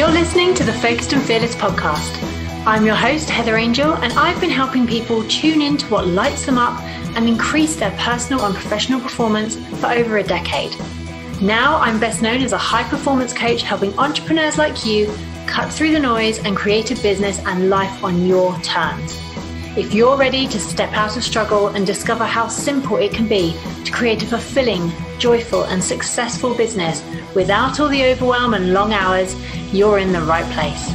You're listening to the Focused and Fearless podcast. I'm your host, Heather Angell, and I've been helping people tune into what lights them up and increase their personal and professional performance for over a decade. Now, I'm best known as a high performance coach helping entrepreneurs like you cut through the noise and create a business and life on your terms. If you're ready to step out of struggle and discover how simple it can be to create a fulfilling, joyful, and successful business without all the overwhelm and long hours, you're in the right place.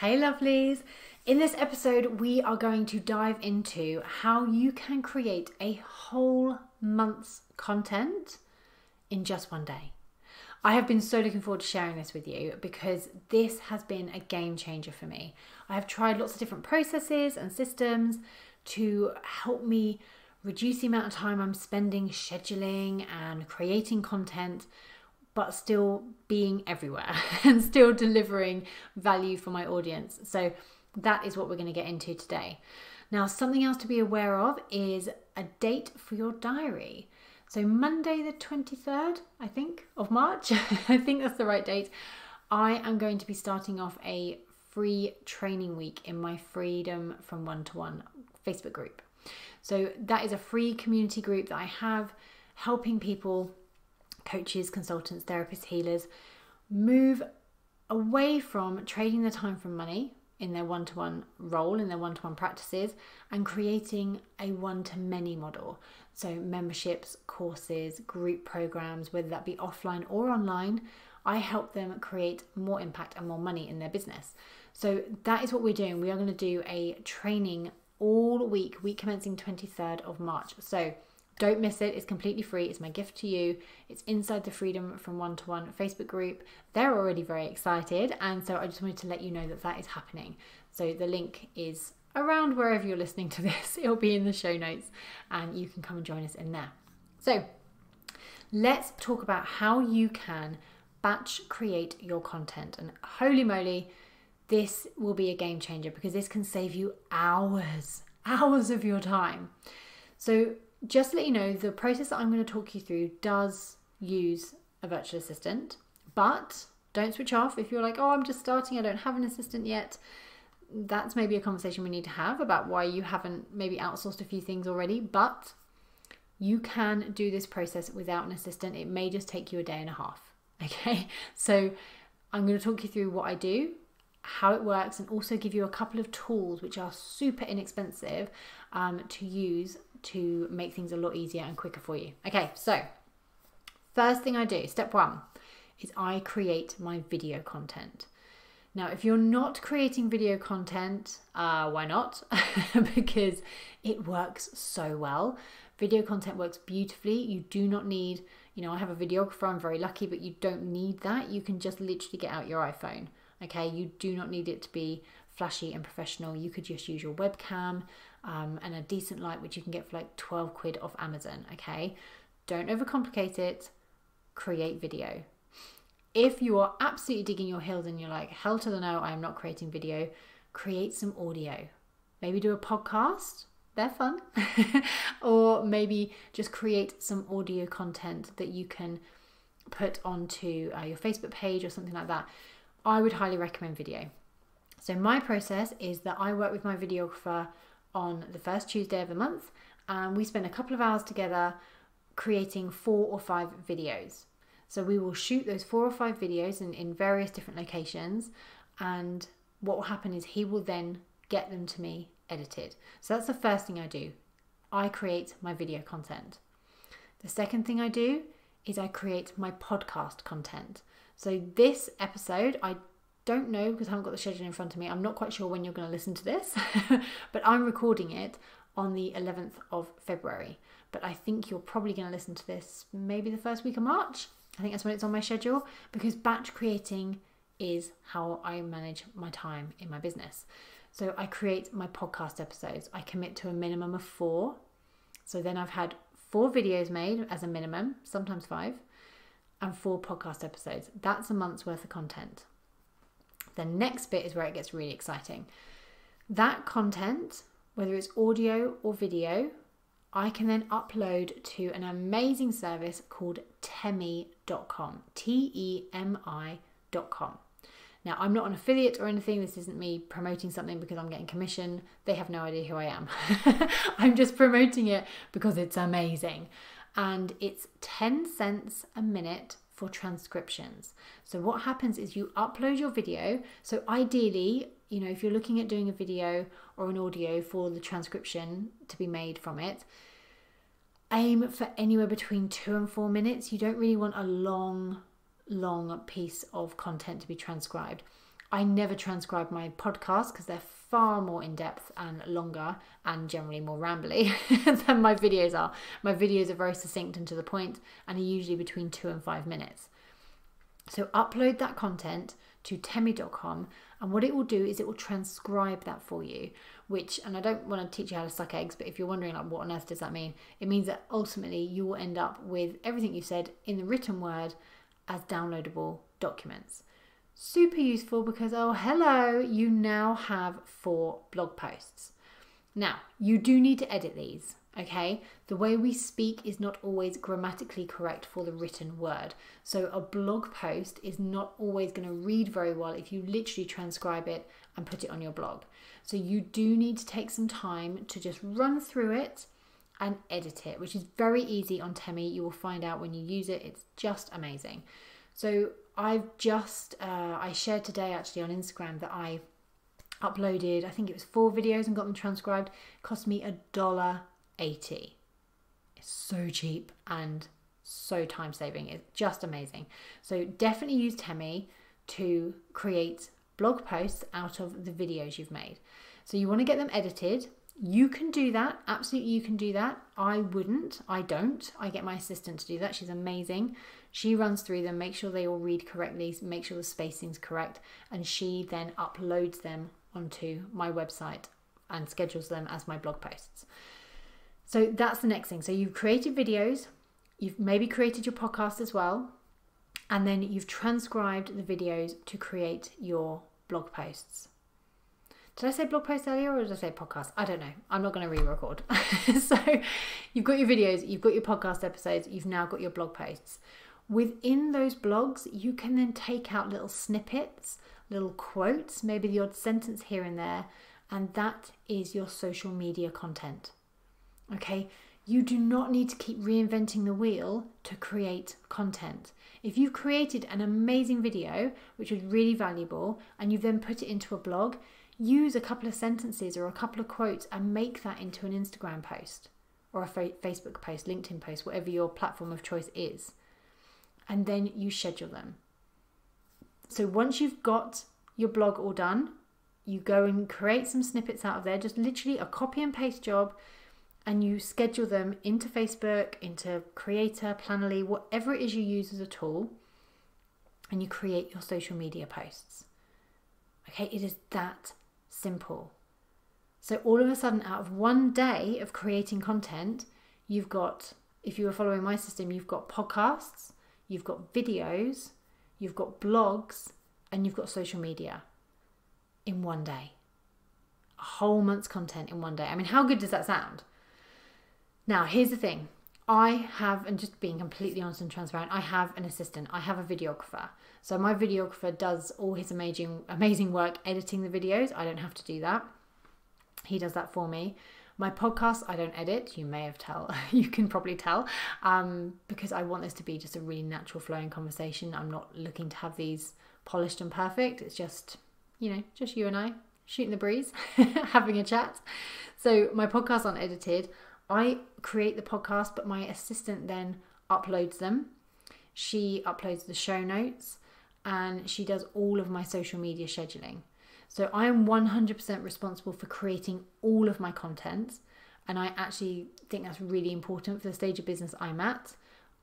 Hey, lovelies. In this episode, we are going to dive into how you can create a whole month's content in just one day. I have been so looking forward to sharing this with you because this has been a game changer for me. I have tried lots of different processes and systems to help me reduce the amount of time I'm spending scheduling and creating content, but still being everywhere and still delivering value for my audience. So, that is what we're going to get into today. Now, something else to be aware of is a date for your diary. So, Monday, the 23rd, I think, of March, I think that's the right date. I am going to be starting off a free training week in my Freedom from One to One Facebook group. So, that is a free community group that I have helping people, coaches, consultants, therapists, healers, move away from trading the time for money in their one to one role, in their one to one practices, and creating a one to many model. So, memberships, courses, group programs, whether that be offline or online, I help them create more impact and more money in their business. So, that is what we're doing. We are going to do a training all week, week commencing 23rd of March. So, don't miss it. It's completely free. It's my gift to you. It's inside the Freedom from One to One Facebook group. They're already very excited. And so I just wanted to let you know that that is happening. So the link is around wherever you're listening to this. It'll be in the show notes and you can come and join us in there. So let's talk about how you can batch create your content. And holy moly, this will be a game changer because this can save you hours, hours of your time. So just to let you know, the process that I'm going to talk you through does use a virtual assistant, but don't switch off if you're like, oh, I'm just starting, I don't have an assistant yet. That's maybe a conversation we need to have about why you haven't maybe outsourced a few things already, but you can do this process without an assistant. It may just take you a day and a half. Okay, so I'm going to talk you through what I do, how it works, and also give you a couple of tools which are super inexpensive um, to use to make things a lot easier and quicker for you. Okay, so first thing I do, step one, is I create my video content. Now, if you're not creating video content, uh, why not? because it works so well. Video content works beautifully. You do not need, you know, I have a videographer, I'm very lucky, but you don't need that. You can just literally get out your iPhone. Okay, you do not need it to be flashy and professional. You could just use your webcam um, and a decent light, which you can get for like 12 quid off Amazon. Okay, don't overcomplicate it, create video. If you are absolutely digging your heels and you're like, hell to the no, I am not creating video, create some audio. Maybe do a podcast, they're fun. or maybe just create some audio content that you can put onto uh, your Facebook page or something like that. I would highly recommend video. So, my process is that I work with my videographer on the first Tuesday of the month, and we spend a couple of hours together creating four or five videos. So we will shoot those four or five videos in, in various different locations, and what will happen is he will then get them to me edited. So that's the first thing I do. I create my video content. The second thing I do is I create my podcast content. So this episode, I don't know because I haven't got the schedule in front of me. I'm not quite sure when you're going to listen to this, but I'm recording it on the 11th of February. But I think you're probably going to listen to this maybe the first week of March. I think that's when it's on my schedule because batch creating is how I manage my time in my business. So I create my podcast episodes. I commit to a minimum of four. So then I've had four videos made as a minimum, sometimes five, and four podcast episodes. That's a month's worth of content. The next bit is where it gets really exciting. That content, whether it's audio or video, I can then upload to an amazing service called temi.com. T E M I.com. Now, I'm not an affiliate or anything. This isn't me promoting something because I'm getting commission. They have no idea who I am. I'm just promoting it because it's amazing. And it's 10 cents a minute for transcriptions. So, what happens is you upload your video. So, ideally, you know, if you're looking at doing a video or an audio for the transcription to be made from it, aim for anywhere between two and four minutes. You don't really want a long long piece of content to be transcribed. I never transcribe my podcasts because they're far more in depth and longer and generally more rambly than my videos are. My videos are very succinct and to the point and are usually between two and five minutes. So upload that content to temi.com and what it will do is it will transcribe that for you which and I don't want to teach you how to suck eggs but if you're wondering like what on earth does that mean it means that ultimately you will end up with everything you said in the written word as downloadable documents. Super useful because, oh, hello, you now have four blog posts. Now, you do need to edit these, okay? The way we speak is not always grammatically correct for the written word. So, a blog post is not always going to read very well if you literally transcribe it and put it on your blog. So, you do need to take some time to just run through it and edit it, which is very easy on Temi. You will find out when you use it, it's just amazing. So I've just, uh, I shared today actually on Instagram that I uploaded, I think it was four videos and got them transcribed. It cost me a dollar eighty. It's so cheap and so time saving. It's just amazing. So definitely use Temi to create blog posts out of the videos you've made. So you want to get them edited you can do that. Absolutely, you can do that. I wouldn't. I don't. I get my assistant to do that. She's amazing. She runs through them, make sure they all read correctly, make sure the spacing's correct, and she then uploads them onto my website and schedules them as my blog posts. So that's the next thing. So you've created videos, you've maybe created your podcast as well, and then you've transcribed the videos to create your blog posts. Did I say blog post earlier or did I say podcast? I don't know. I'm not going to re record. so you've got your videos, you've got your podcast episodes, you've now got your blog posts. Within those blogs, you can then take out little snippets, little quotes, maybe the odd sentence here and there, and that is your social media content. Okay, you do not need to keep reinventing the wheel to create content. If you've created an amazing video, which is really valuable, and you've then put it into a blog, use a couple of sentences or a couple of quotes and make that into an Instagram post or a Facebook post, LinkedIn post, whatever your platform of choice is. And then you schedule them. So once you've got your blog all done, you go and create some snippets out of there, just literally a copy and paste job, and you schedule them into Facebook, into Creator, Planoly, whatever it is you use as a tool, and you create your social media posts. Okay, it is that simple. So, all of a sudden, out of one day of creating content, you've got, if you were following my system, you've got podcasts, you've got videos, you've got blogs, and you've got social media in one day. A whole month's content in one day. I mean, how good does that sound? Now, here's the thing I have, and just being completely honest and transparent, I have an assistant. I have a videographer. So my videographer does all his amazing, amazing work editing the videos. I don't have to do that. He does that for me. My podcast, I don't edit. You may have tell, you can probably tell, um, because I want this to be just a really natural flowing conversation. I'm not looking to have these polished and perfect. It's just, you know, just you and I shooting the breeze, having a chat. So my podcast aren't edited. I create the podcast, but my assistant then uploads them. She uploads the show notes and she does all of my social media scheduling. So I am 100% responsible for creating all of my content. And I actually think that's really important for the stage of business I'm at.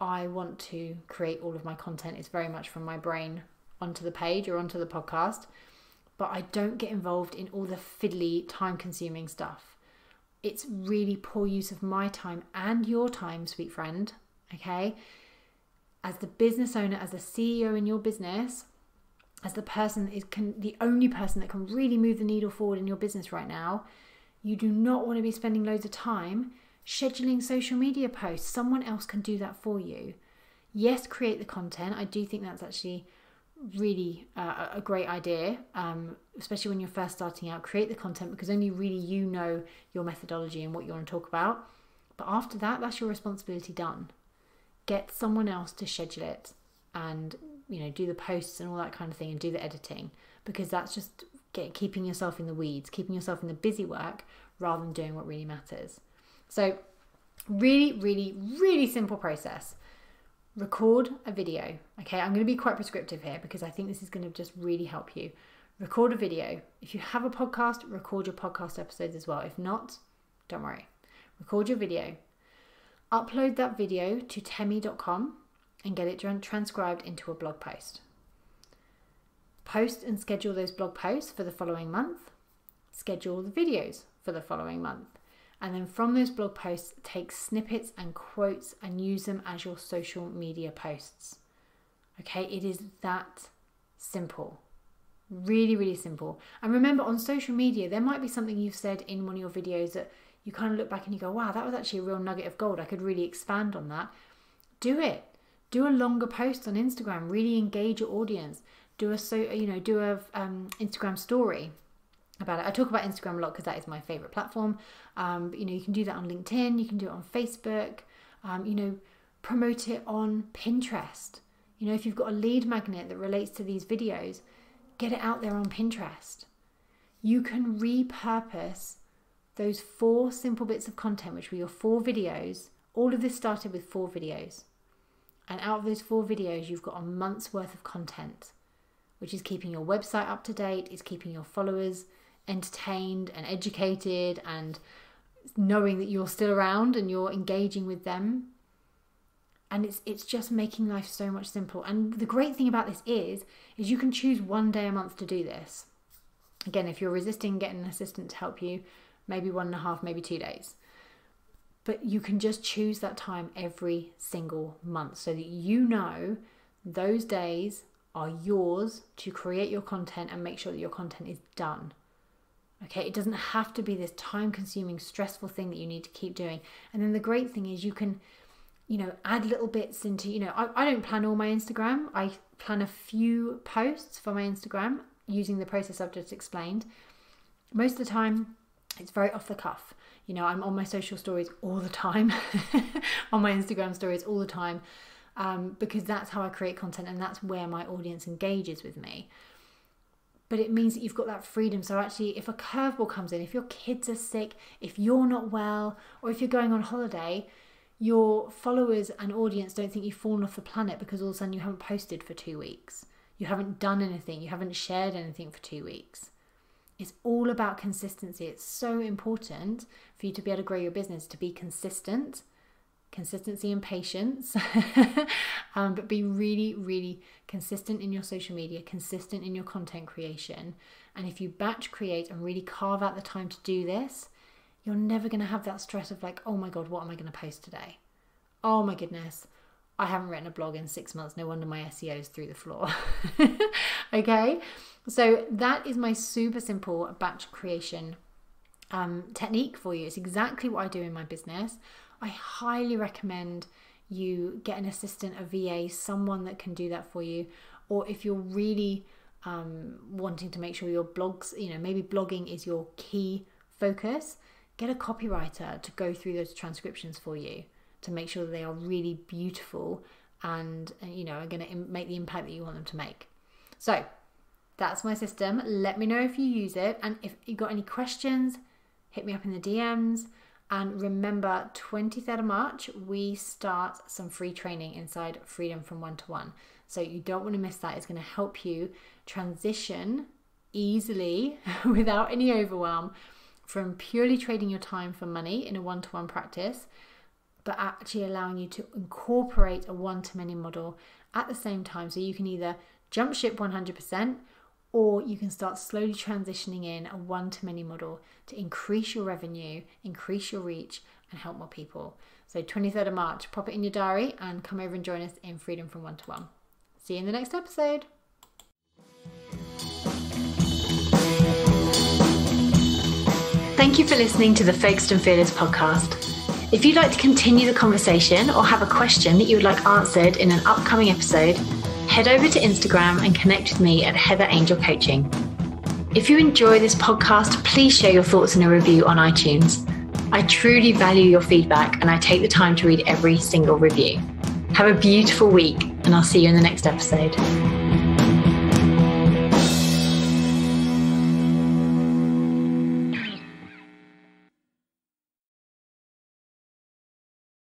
I want to create all of my content. It's very much from my brain onto the page or onto the podcast. But I don't get involved in all the fiddly, time consuming stuff it's really poor use of my time and your time, sweet friend. Okay. As the business owner, as the CEO in your business, as the person is can, the only person that can really move the needle forward in your business right now, you do not want to be spending loads of time scheduling social media posts. Someone else can do that for you. Yes, create the content. I do think that's actually really uh, a great idea, um, especially when you're first starting out. Create the content because only really you know your methodology and what you want to talk about. But after that, that's your responsibility done. Get someone else to schedule it and you know do the posts and all that kind of thing and do the editing because that's just get, keeping yourself in the weeds, keeping yourself in the busy work rather than doing what really matters. So, really, really, really simple process. Record a video. Okay, I'm going to be quite prescriptive here because I think this is going to just really help you. Record a video. If you have a podcast, record your podcast episodes as well. If not, don't worry. Record your video. Upload that video to temi.com and get it transcribed into a blog post. Post and schedule those blog posts for the following month. Schedule the videos for the following month. And then from those blog posts, take snippets and quotes and use them as your social media posts. Okay, it is that simple. Really, really simple. And remember, on social media, there might be something you've said in one of your videos that you kind of look back and you go, wow, that was actually a real nugget of gold. I could really expand on that. Do it. Do a longer post on Instagram. Really engage your audience. Do a so you know do a um, Instagram story about it. I talk about Instagram a lot because that is my favorite platform. Um, but, you know, you can do that on LinkedIn, you can do it on Facebook, um, you know, promote it on Pinterest. You know, if you've got a lead magnet that relates to these videos, get it out there on Pinterest. You can repurpose those four simple bits of content, which were your four videos. All of this started with four videos. And out of those four videos, you've got a month's worth of content, which is keeping your website up to date, is keeping your followers entertained and educated and knowing that you're still around and you're engaging with them. And it's it's just making life so much simpler and the great thing about this is is you can choose one day a month to do this. Again if you're resisting getting an assistant to help you maybe one and a half maybe two days. But you can just choose that time every single month so that you know those days are yours to create your content and make sure that your content is done Okay, it doesn't have to be this time consuming, stressful thing that you need to keep doing. And then the great thing is you can, you know, add little bits into, you know, I, I don't plan all my Instagram. I plan a few posts for my Instagram using the process I've just explained. Most of the time, it's very off the cuff. You know, I'm on my social stories all the time, on my Instagram stories all the time, um, because that's how I create content and that's where my audience engages with me but it means that you've got that freedom. So, actually, if a curveball comes in, if your kids are sick, if you're not well, or if you're going on holiday, your followers and audience don't think you've fallen off the planet because all of a sudden you haven't posted for two weeks. You haven't done anything, you haven't shared anything for two weeks. It's all about consistency. It's so important for you to be able to grow your business, to be consistent consistency and patience, um, but be really, really consistent in your social media, consistent in your content creation. And if you batch create and really carve out the time to do this, you're never going to have that stress of like, oh my God, what am I going to post today? Oh my goodness, I haven't written a blog in six months. No wonder my SEO is through the floor. okay, so that is my super simple batch creation um, technique for you. It's exactly what I do in my business. I highly recommend you get an assistant, a VA, someone that can do that for you. Or if you're really um, wanting to make sure your blogs, you know, maybe blogging is your key focus, get a copywriter to go through those transcriptions for you to make sure that they are really beautiful and, you know, are going to make the impact that you want them to make. So that's my system. Let me know if you use it. And if you got any questions, hit me up in the DMs. And remember, 23rd of March, we start some free training inside Freedom from One to One. So you don't want to miss that. It's going to help you transition easily without any overwhelm from purely trading your time for money in a one to one practice, but actually allowing you to incorporate a one to many model at the same time. So you can either jump ship 100% or you can start slowly transitioning in a one to many model to increase your revenue, increase your reach, and help more people. So, 23rd of March, pop it in your diary and come over and join us in Freedom from One to One. See you in the next episode. Thank you for listening to the Focused and Fearless podcast. If you'd like to continue the conversation or have a question that you would like answered in an upcoming episode, head over to Instagram and connect with me at Heather Angell Coaching. If you enjoy this podcast, please share your thoughts in a review on iTunes. I truly value your feedback and I take the time to read every single review. Have a beautiful week, and I'll see you in the next episode.